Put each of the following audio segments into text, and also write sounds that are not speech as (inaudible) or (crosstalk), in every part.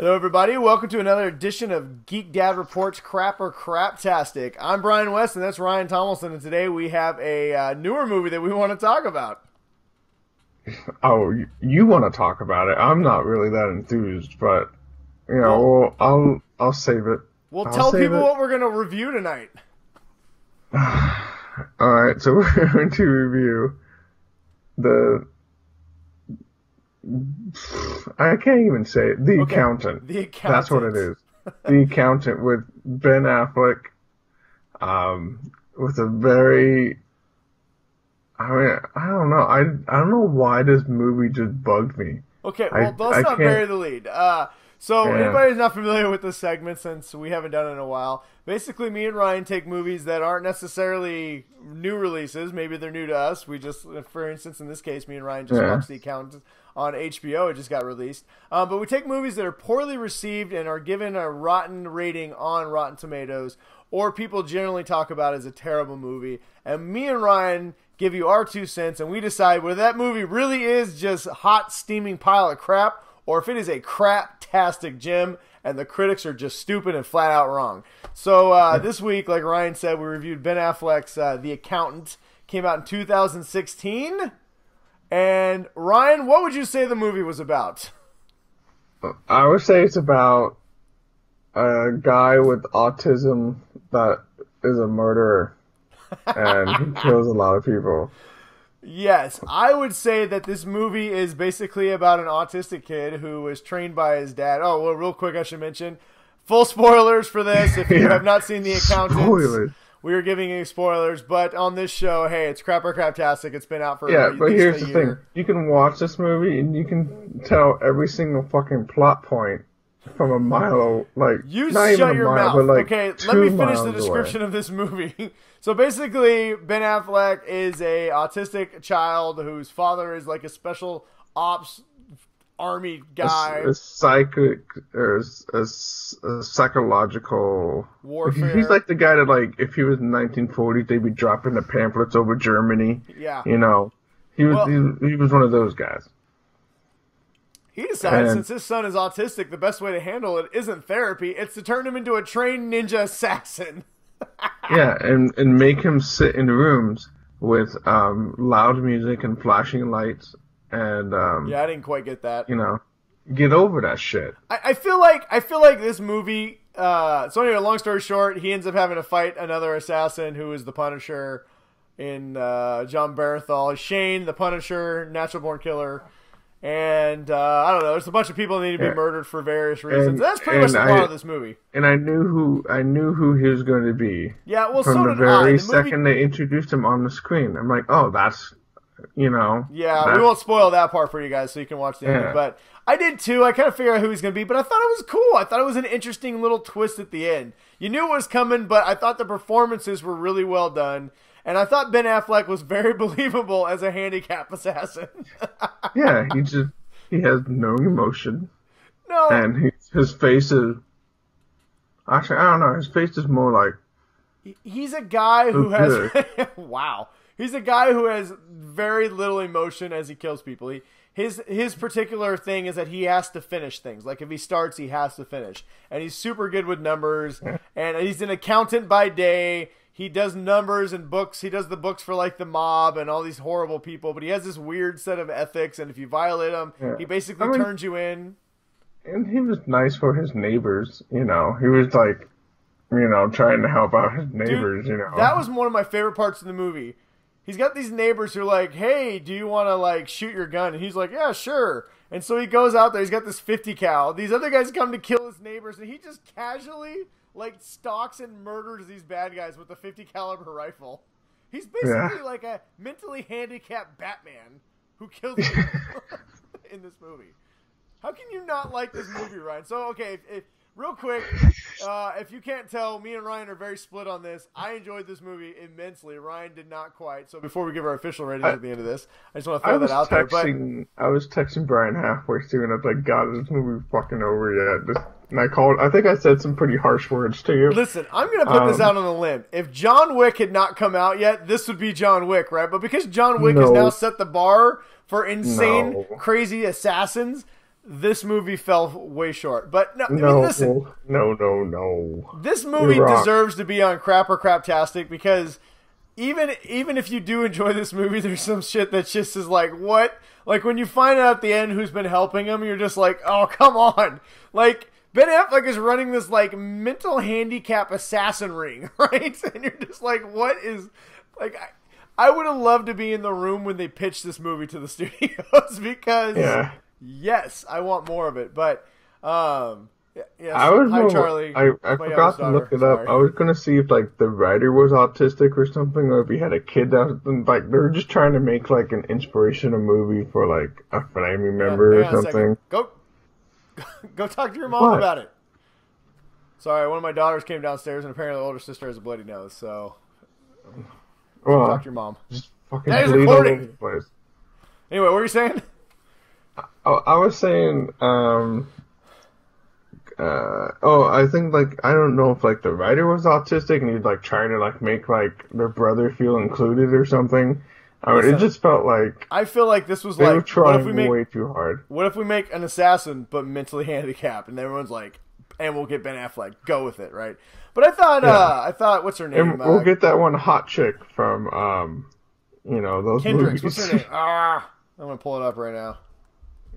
Hello, everybody. Welcome to another edition of Geek Dad Reports Crap or Craptastic. I'm Brian West, and that's Ryan Tomlinson, and today we have a uh, newer movie that we want to talk about. (laughs) Oh, you want to talk about it? I'm not really that enthused, but you know, well, I'll I'll save it. We'll I'll tell people it. what we're going to review tonight. (sighs) All right, so (laughs) we're going to review the. I can't even say it. The Okay, accountant. The accountant. That's what it is. (laughs) The accountant with Ben Affleck, um, with a very. I mean, I don't know. I I don't know why this movie just bugged me. Okay, I- well, let's I not can't- bury the lead. Uh, so, Yeah. anybody who's not familiar with this segment, since we haven't done it in a while, basically, me and Ryan take movies that aren't necessarily new releases. Maybe they're new to us. We just, for instance, in this case, me and Ryan just Yeah. watched The Accountant on HBO. It just got released. Um, but we take movies that are poorly received and are given a rotten rating on Rotten Tomatoes, or people generally talk about as a terrible movie. And me and Ryan give you our two cents, and we decide whether that movie really is just hot, steaming pile of crap, or if it is a crap-tastic gem, and the critics are just stupid and flat out wrong. So uh, this week, like Ryan said, we reviewed Ben Affleck's uh, The Accountant. Came out in 2016. And Ryan, what would you say the movie was about? I would say it's about a guy with autism that is a murderer and he kills a lot of people. Yes, I would say that this movie is basically about an autistic kid who was trained by his dad. Oh, well, real quick, I should mention full spoilers for this. If you (laughs) have not seen The Accountant, Spoilers. we are giving you spoilers. But on this show, hey, it's crap or craptastic. It's been out for Yeah, but here's the year. thing: you can watch this movie and you can tell every single fucking plot point from a mile, like You not even shut a your mile, mouth. but like okay, let me finish the away. description of this movie. (laughs) so basically, Ben Affleck is a autistic child whose father is like a special ops army guy. A, a psychic or a, a, a psychological Warfare. He's like the guy that like if he was in 1940s, they'd be dropping the pamphlets over Germany. yeah. You know, he was Well- he, he was one of those guys. He decided And- since his son is autistic, the best way to handle it isn't therapy; it's to turn him into a trained ninja assassin. (laughs) Yeah, and and make him sit in rooms with um loud music and flashing lights and um Yeah, I didn't quite get that. you know get over that shit. I, I feel like I feel like this movie. Uh, so anyway, long story short, he ends up having to fight another assassin who is the Punisher in uh, Jon Bernthal, Shane, the Punisher, natural born killer, and uh, I don't know. There's a bunch of people that need to be Yeah. murdered for various reasons. And- That's pretty much the plot of this movie. And I knew who I knew who he was going to be Yeah, well, from so the did very. The movie, second they introduced him on the screen. I'm like, oh, that's you know. Yeah, that's- we won't spoil that part for you guys, so you can watch the. Yeah. But I did too. I kind of figured out who he's going to be, but I thought it was cool. I thought it was an interesting little twist at the end. You knew it was coming, but I thought the performances were really well done, and I thought Ben Affleck was very (laughs) believable as a handicap assassin. (laughs) Yeah, he just he has no emotion. no, and he, his face is actually I don't know. His face is more like he's a guy who has (laughs) wow. He's a guy who has very little emotion as he kills people. He, his his particular thing is that he has to finish things. Like if he starts, he has to finish. And he's super good with numbers. And he's an accountant by day. He does numbers and books. He does the books for like the mob and all these horrible people. But he has this weird set of ethics. And if you violate them, Yeah. he basically I mean- turns you in. and he was nice for his neighbors. You know, he was like, you know, trying to help out his neighbors. you know, That was one of my favorite parts of the movie. He's got these neighbors who are like, "Hey, do you want to like shoot your gun?" And he's like, "Yeah, sure." And so he goes out there. He's got this 50 cal. These other guys come to kill his neighbors, and he just casually like stalks and murders these bad guys with a 50 caliber rifle. He's basically Yeah. like a mentally handicapped Batman who kills (laughs) people (laughs) in this movie. How can you not like this movie, Ryan? So, okay, if, if, real quick, uh, if you can't tell, me and Ryan are very split on this. I enjoyed this movie immensely. Ryan did not quite. So, before we give our official ratings I- at the end of this, I just want to throw that out there. But. I was texting Brian halfway through, and I was like, "God, is this movie fucking over yet?" Just, and I called. I think I said some pretty harsh words to you. listen, I'm going to put this Um, out on a limb. If John Wick had not come out yet, this would be John Wick, right? But because John Wick has now set the bar for insane, No. crazy assassins, this movie fell way short. But no, I mean, No, listen, no, no, no. this movie deserves to be on crap or craptastic because even even if you do enjoy this movie, (laughs) there's some shit that just is like what like when you find out at the end who's been helping him, you're just like, oh come on, like. Ben Affleck is running this like mental handicap assassin ring, (laughs) right? And you're just like, what is like? I, I would have loved to be in the room when they pitched this movie to the (laughs) studios because Yeah. yes, I want more of it. But um, y- yes, I was hi Charlie. I, I forgot to look it up. Sorry. I was gonna see if like the writer was autistic or something, or if he had a kid that was like they were just trying to make like an inspirational movie for like a family member Hang or a something. Go, (laughs) go talk to your mom What? about it. Sorry, one of my daughters came downstairs, and apparently the older sister has a bloody nose. So Well, talk to your mom. just fucking That is recording. over the place. Anyway, what were you saying? I, I was saying, um, uh, oh, I think like I don't know if like the writer was autistic and he's like trying to like make like their brother feel included or something. I mean, it just felt like I feel like this was they were like, what trying if we make way too hard. what if we make an assassin but mentally (laughs) handicapped, and everyone's like, and we'll get Ben Affleck, go with it, right? But I thought, Yeah. uh, I thought, what's her name? And we'll Uh, get that one hot chick from, um, you know, those Kendricks. movies. What's her name? (laughs) Ah, I'm gonna pull it up right now.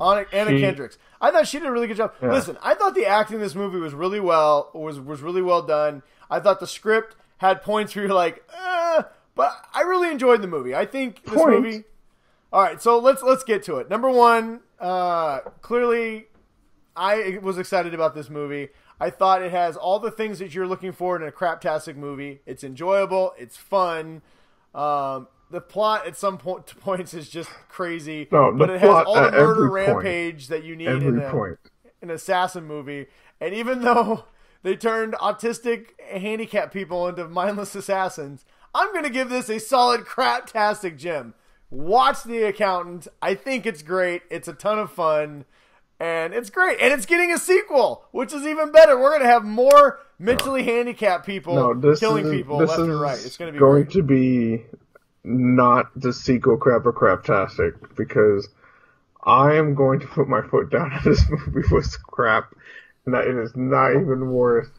Anna, Anna She- Kendricks. I thought she did a really good job. Yeah. Listen, I thought the acting in this movie was really well was was really well done. I thought the script had points where you're like, eh, but I really enjoyed the movie. I think this movie. All right, so let's let's get to it. Number one, uh, clearly, I was excited about this movie. I thought it has all the things that you're looking for in a craptastic movie. It's enjoyable. It's fun. Um, the plot at some point (laughs) points is just crazy, No, but it has all the murder every point. rampage that you need in a, point. an assassin movie. And even though (laughs) they turned autistic handicapped people into mindless (laughs) assassins, I'm going to give this a solid craptastic gem. Watch The Accountant. I think it's great. It's a ton of fun. And it's great. And it's getting a sequel, which is even better. We're going to have more mentally handicapped people No, this killing is, people this left and right. It's going to be going great. to be not the sequel crap or craptastic because I am going to put my foot down this (laughs) movie was crap and that it is not even worth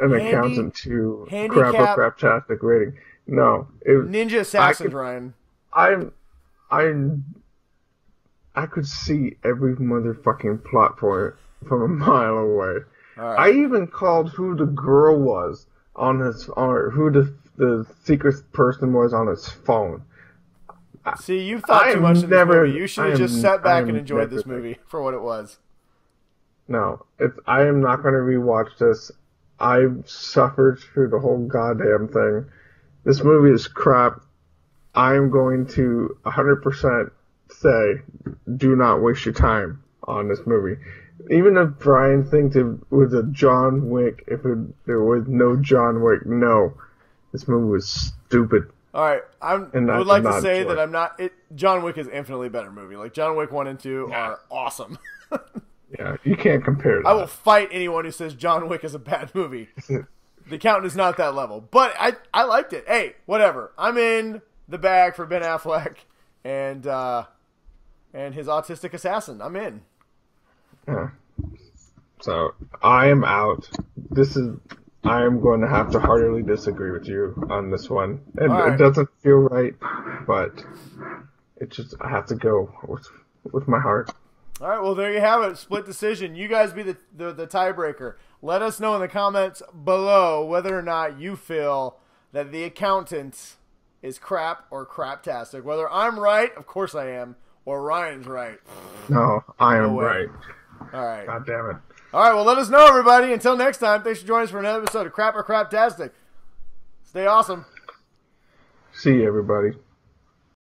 an Handy- accountant to crap or craptastic rating. No, it, Ninja Assassins, could- Ryan. I'm, I'm, I could see every motherfucking plot point from a mile away. All I even called who the girl was on his, or who the the secret person was on his phone. See, you thought I too much of this never- movie. You should have just sat back and enjoyed this movie for what it was. No, it's I am not going to rewatch this. I've suffered through the whole goddamn thing. This movie is crap. I am going to 100% say, do not waste your time on this movie. Even if Brian thinks it was a John Wick, if it, there was no John Wick, no. This movie was stupid. All right, I'm, And I would like to say enjoy that. I'm not. It, John Wick is infinitely better movie. Like John Wick one and two are awesome. (laughs) Yeah, you can't compare that. I will fight anyone who says John Wick is a bad movie. (laughs) the Accountant is not that level, but I I liked it. Hey, whatever. I'm in the bag for Ben Affleck and uh, and his autistic assassin. I'm in. Yeah. So I am out. This is. I am going to have to heartily disagree with you on this one. And All right. it doesn't feel right, but it just I have to go with with my heart. All right, well there you have it. Split decision. You guys be the, the the tiebreaker. Let us know in the comments below whether or not you feel that the accountant is crap or craptastic. Whether I'm right, of course I am, or Ryan's right. No, I am way. right. All right. God damn it. All right, well let us know everybody. Until next time, thanks for joining us for another episode of Crap or Craptastic. Stay awesome. See you, everybody.